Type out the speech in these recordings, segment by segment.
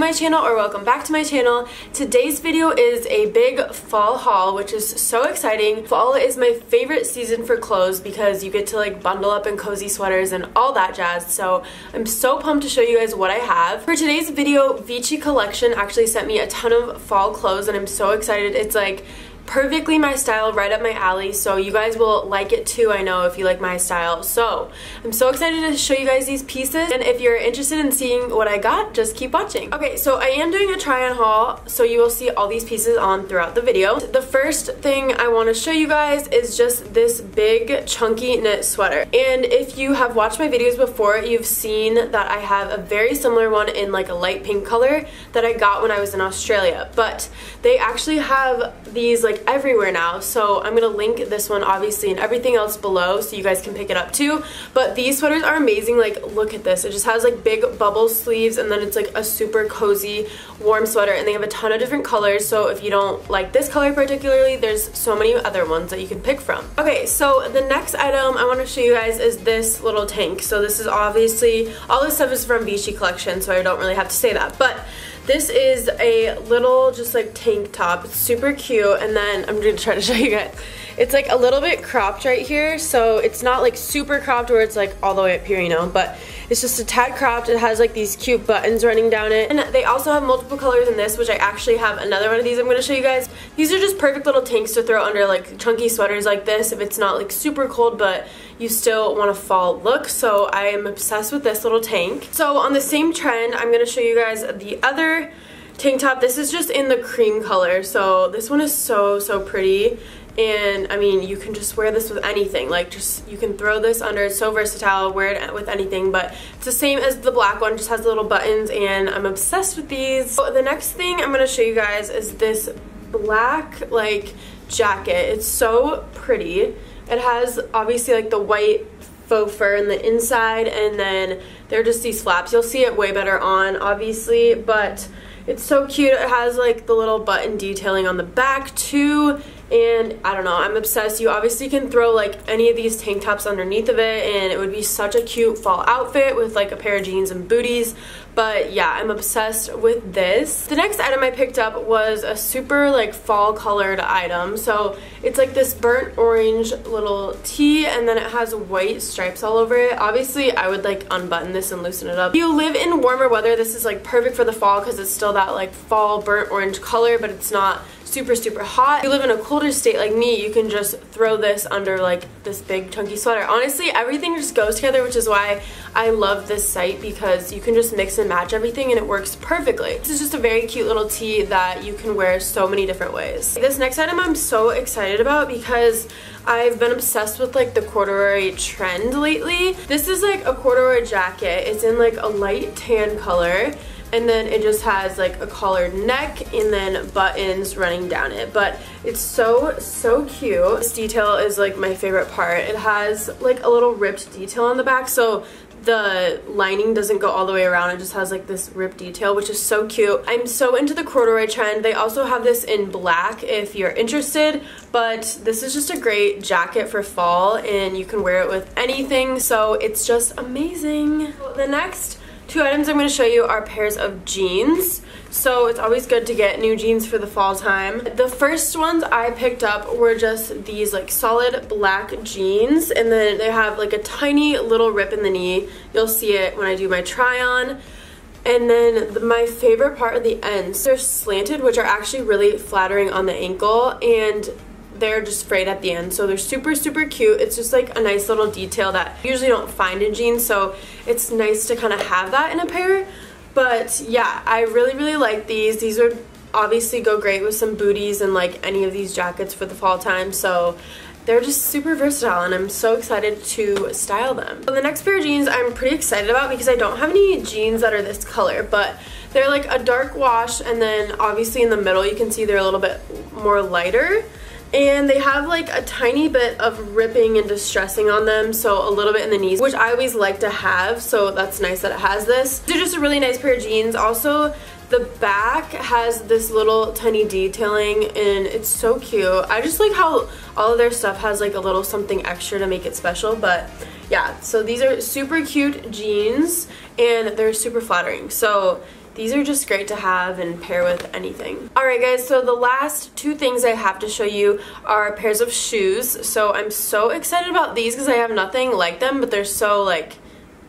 my channel or welcome back to my channel. Today's video is a big fall haul which is so exciting. Fall is my favorite season for clothes because you get to like bundle up in cozy sweaters and all that jazz so I'm so pumped to show you guys what I have. For today's video Vici Collection actually sent me a ton of fall clothes and I'm so excited. It's like perfectly my style, right up my alley, so you guys will like it too, I know, if you like my style. So, I'm so excited to show you guys these pieces, and if you're interested in seeing what I got, just keep watching. Okay, so I am doing a try-on haul, so you will see all these pieces on throughout the video. The first thing I want to show you guys is just this big, chunky knit sweater. And if you have watched my videos before, you've seen that I have a very similar one in like a light pink color that I got when I was in Australia. But they actually have these like everywhere now. So I'm going to link this one obviously and everything else below so you guys can pick it up too. But these sweaters are amazing. Like look at this. It just has like big bubble sleeves and then it's like a super cozy warm sweater and they have a ton of different colors. So if you don't like this color particularly, there's so many other ones that you can pick from. Okay, so the next item I want to show you guys is this little tank. So this is obviously, all this stuff is from Vici Collection so I don't really have to say that. But this is a little just like tank top. It's super cute and then I'm gonna try to show you guys. It's like a little bit cropped right here so it's not like super cropped where it's like all the way up here you know but it's just a tad cropped. It has like these cute buttons running down it. And they also have multiple colors in this, which I actually have another one of these I'm going to show you guys. These are just perfect little tanks to throw under like chunky sweaters like this if it's not like super cold, but you still want a fall look. So I am obsessed with this little tank. So on the same trend, I'm going to show you guys the other tank top. This is just in the cream color. So this one is so, so pretty and I mean you can just wear this with anything. Like just you can throw this under. It's so versatile. Wear it with anything. But it's the same as the black one. Just has little buttons. And I'm obsessed with these. So the next thing I'm gonna show you guys is this black like jacket. It's so pretty. It has obviously like the white faux fur in the inside. And then they're just these flaps. You'll see it way better on obviously. But it's so cute. It has like the little button detailing on the back too and I don't know, I'm obsessed. You obviously can throw like any of these tank tops underneath of it and it would be such a cute fall outfit with like a pair of jeans and booties. But yeah, I'm obsessed with this. The next item I picked up was a super like fall colored item. So it's like this burnt orange little tee and then it has white stripes all over it. Obviously, I would like unbutton this and loosen it up. If you live in warmer weather, this is like perfect for the fall because it's still that like fall burnt orange color, but it's not super super hot. If you live in a colder state like me, you can just throw this under like this big chunky sweater. Honestly, everything just goes together, which is why I love this site because you can just mix and match everything and it works perfectly. This is just a very cute little tee that you can wear so many different ways. This next item I'm so excited about because I've been obsessed with like the corduroy trend lately. This is like a corduroy jacket. It's in like a light tan color and then it just has like a collared neck and then buttons running down it. But it's so so cute. This detail is like my favorite part. It has like a little ripped detail on the back so the lining doesn't go all the way around. It just has like this ripped detail which is so cute. I'm so into the corduroy trend. They also have this in black if you're interested but this is just a great jacket for fall and you can wear it with anything so it's just amazing. The next Two items I'm going to show you are pairs of jeans. So it's always good to get new jeans for the fall time. The first ones I picked up were just these like solid black jeans and then they have like a tiny little rip in the knee. You'll see it when I do my try on. And then the, my favorite part are the ends. They're slanted, which are actually really flattering on the ankle. And they're just frayed at the end. So they're super super cute. It's just like a nice little detail that you usually don't find in jeans. So it's nice to kind of have that in a pair. But yeah I really really like these. These are obviously go great with some booties and like any of these jackets for the fall time. So they're just super versatile and I'm so excited to style them. So the next pair of jeans I'm pretty excited about because I don't have any jeans that are this color but they're like a dark wash and then obviously in the middle you can see they're a little bit more lighter and they have like a tiny bit of ripping and distressing on them so a little bit in the knees which I always like to have so that's nice that it has this. They're just a really nice pair of jeans also the back has this little tiny detailing and it's so cute. I just like how all of their stuff has like a little something extra to make it special but yeah so these are super cute jeans and they're super flattering so these are just great to have and pair with anything. Alright guys, so the last two things I have to show you are pairs of shoes. So I'm so excited about these because I have nothing like them, but they're so like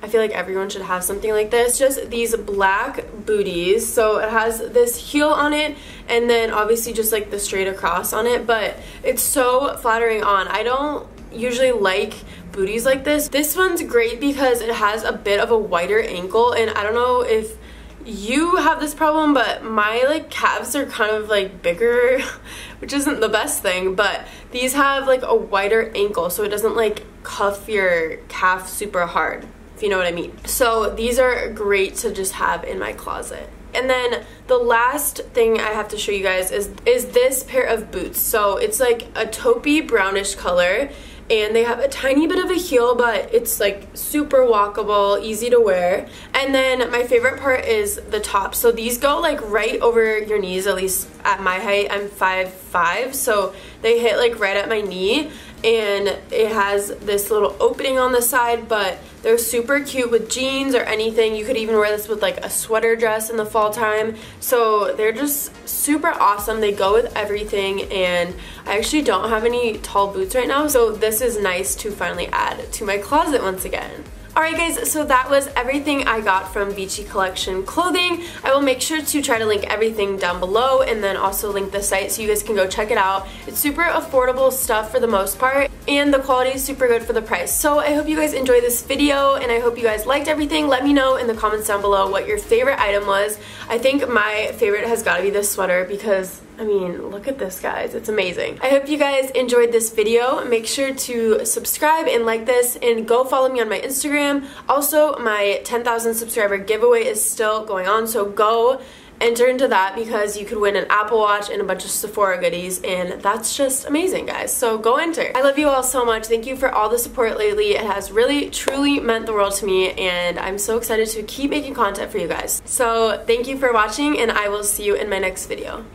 I feel like everyone should have something like this. Just these black booties. So it has this heel on it and then obviously just like the straight across on it. But it's so flattering on. I don't usually like booties like this. This one's great because it has a bit of a wider ankle and I don't know if you have this problem but my like calves are kind of like bigger which isn't the best thing but these have like a wider ankle so it doesn't like cuff your calf super hard if you know what I mean. So these are great to just have in my closet. And then the last thing I have to show you guys is, is this pair of boots. So it's like a taupey brownish color and they have a tiny bit of a heel but it's like super walkable easy to wear. And then my favorite part is the top. So these go like right over your knees at least at my height. I'm 5'5 so they hit like right at my knee. And it has this little opening on the side but they're super cute with jeans or anything. You could even wear this with like a sweater dress in the fall time. So they're just super awesome. They go with everything and I actually don't have any tall boots right now so this is nice to finally add to my closet once again Alright guys, so that was everything I got from Vici Collection Clothing. I will make sure to try to link everything down below and then also link the site so you guys can go check it out. It's super affordable stuff for the most part and the quality is super good for the price. So I hope you guys enjoyed this video and I hope you guys liked everything. Let me know in the comments down below what your favorite item was. I think my favorite has got to be this sweater because I mean, look at this, guys. It's amazing. I hope you guys enjoyed this video. Make sure to subscribe and like this and go follow me on my Instagram. Also, my 10,000 subscriber giveaway is still going on, so go enter into that because you could win an Apple Watch and a bunch of Sephora goodies and that's just amazing guys so go enter I love you all so much thank you for all the support lately it has really truly meant the world to me and I'm so excited to keep making content for you guys so thank you for watching and I will see you in my next video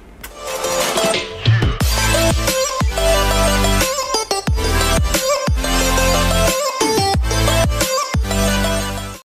Thank.